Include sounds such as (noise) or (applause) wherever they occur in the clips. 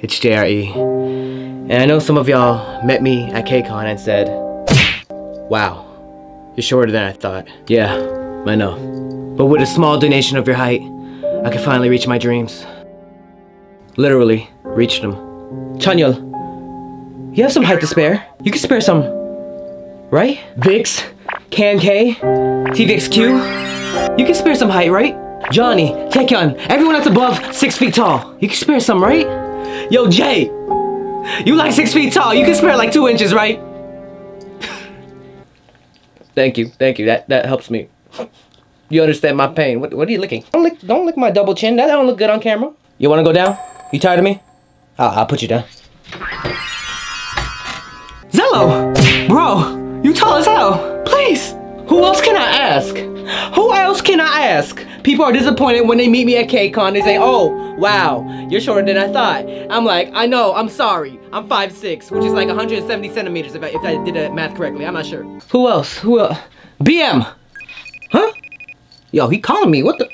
it's JRE. And I know some of y'all met me at KCON and said, Wow, you're shorter than I thought. Yeah, I know. But with a small donation of your height, I could finally reach my dreams. Literally, reach them. Chanyeol, you have some height to spare. You can spare some, right? VIXX, Can K, TVXQ, you can spare some height, right? Johnny, Taecyeon, everyone that's above six feet tall. You can spare some, right? Yo, Jay, you like six feet tall. You can spare like two inches, right? thank you, thank you. That that helps me. You understand my pain. What, what are you licking? Don't lick, don't lick my double chin. That don't look good on camera. You wanna go down? You tired of me? I'll, I'll put you down. Zello! Bro, you tall as hell. Please. Who else can I ask? Who else can I ask? People are disappointed when they meet me at KCON. They say, oh, wow, you're shorter than I thought. I'm like, I know, I'm sorry. I'm 5'6", which is like 170 centimeters if I, if I did the math correctly. I'm not sure. Who else? Who else? BM! Huh? Yo, he calling me. What the?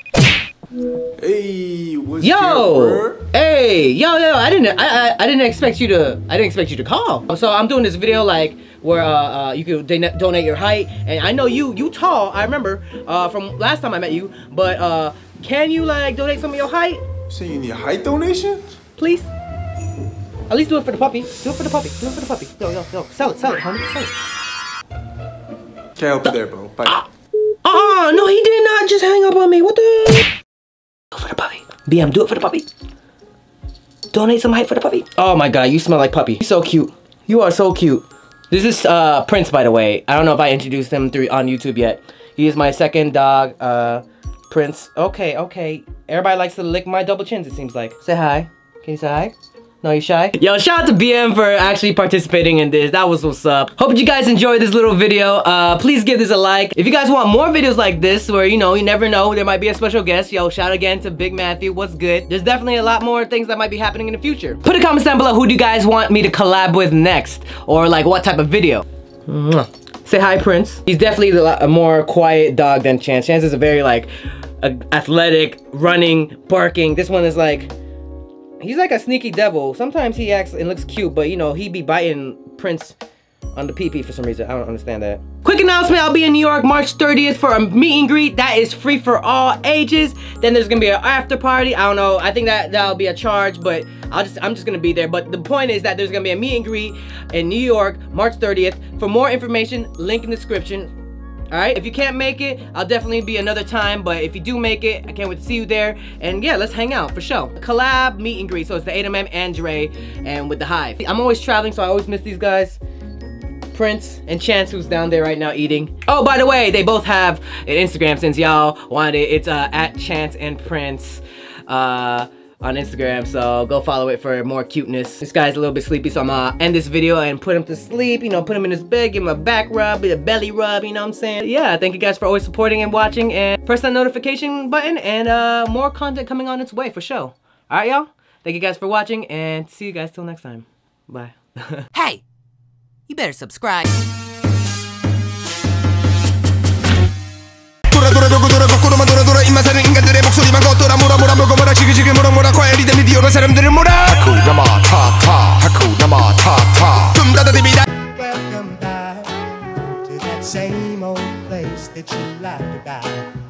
Hey, what's Yo, hey, yo, yo! I didn't, I, I, I didn't expect you to, I didn't expect you to call. So I'm doing this video like where uh, uh you could don- donate your height, and I know you, you tall. I remember uh from last time I met you, but uh, can you like donate some of your height, So you need a height donation? please? At least do it for the puppy. Do it for the puppy. Do it for the puppy. Yo, yo, yo! Sell it, sell it, homie, sell it. Can't help you there, bro. Bye. Oh no, he did not just hang up on me. What the? Do it for the puppy. BM, do it for the puppy. Donate some height for the puppy. Oh my god, you smell like puppy. You're so cute. You are so cute. This is uh Prince, by the way. I don't know if I introduced him through on YouTube yet. He is my second dog, uh, Prince. Okay, okay. Everybody likes to lick my double chins. It seems like. Say hi. Can you say hi? No, you shy? Yo, shout out to BM for actually participating in this. That was what's up. Hope you guys enjoyed this little video. Uh, please give this a like. If you guys want more videos like this, where, you know, you never know, there might be a special guest. Yo, shout again to Big Matthew. What's good? There's definitely a lot more things that might be happening in the future. Put a comment down below who do you guys want me to collab with next? Or, like, what type of video? Mwah. Say hi, Prince. He's definitely a, more quiet dog than Chance. Chance is a very, like, athletic, running, barking. This one is, like, He's like a sneaky devil. Sometimes he acts and looks cute, but you know, he be biting Prince on the PP for some reason. I don't understand that. Quick announcement, I'll be in New York March 30th for a meet and greet. That is free for all ages. Then there's gonna be an after party. I don't know, I think that that'll be a charge, but I'll just, I'm just gonna be there. But the point is that there's gonna be a meet and greet in New York, March 30th. For more information, link in the description. Alright, if you can't make it, I'll definitely be another time, but if you do make it, I can't wait to see you there. And yeah, let's hang out for sure. Collab, meet and greet. So it's the 8mm and Dre and with the Hive. I'm always traveling, so I always miss these guys. Prince and Chance, who's down there right now eating. Oh, by the way, they both have an Instagram since y'all wanted it. It's uh, at Chance and Prince. Uh, on Instagram, so go follow it for more cuteness. This guy's a little bit sleepy, so I'm gonna end this video and put him to sleep, you know, put him in his bed, give him a back rub, a belly rub, you know what I'm saying? Yeah, thank you guys for always supporting and watching, and press that notification button, and uh, more content coming on its way, for sure. Alright, y'all? Thank you guys for watching, and see you guys till next time. Bye. (laughs) Hey, you better subscribe. 입만 사는 인간들의 목소리만 걷더라 뭐라 뭐라 뭐고 뭐라 지그지그 뭐라 뭐라 과일이 된 미디어로 사람들을 몰아 하쿠나마 타타. 하쿠나마 타타. 둠다다디비다. Welcome back to that same old place that you laughed about.